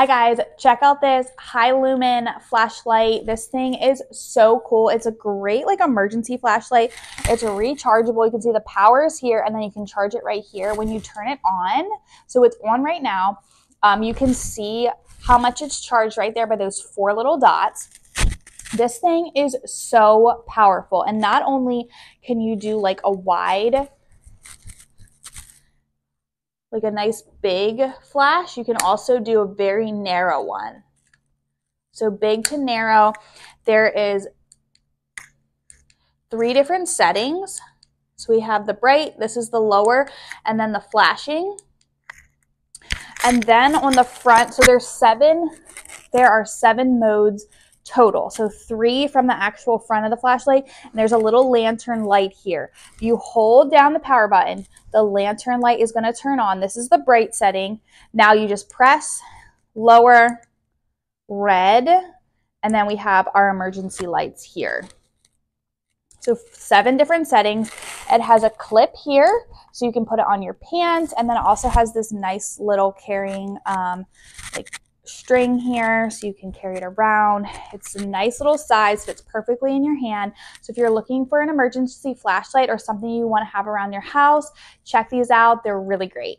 Hi guys, check out this high lumen flashlight. This thing is so cool. It's a great like emergency flashlight. It's rechargeable. You can see the power is here and then you can charge it right here when you turn it on. So it's on right now. Um, you can see how much it's charged right there by those four little dots. This thing is so powerful. And not only can you do like a wide like a nice big flash, you can also do a very narrow one. So big to narrow, there is three different settings. So we have the bright, this is the lower, and then the flashing. And then on the front, so there's seven, there are seven modes total. So three from the actual front of the flashlight, and there's a little lantern light here. If you hold down the power button, the lantern light is gonna turn on. This is the bright setting. Now you just press lower, red, and then we have our emergency lights here. So seven different settings. It has a clip here, so you can put it on your pants, and then it also has this nice little carrying um, like string here so you can carry it around. It's a nice little size, fits perfectly in your hand. So if you're looking for an emergency flashlight or something you want to have around your house, check these out. They're really great.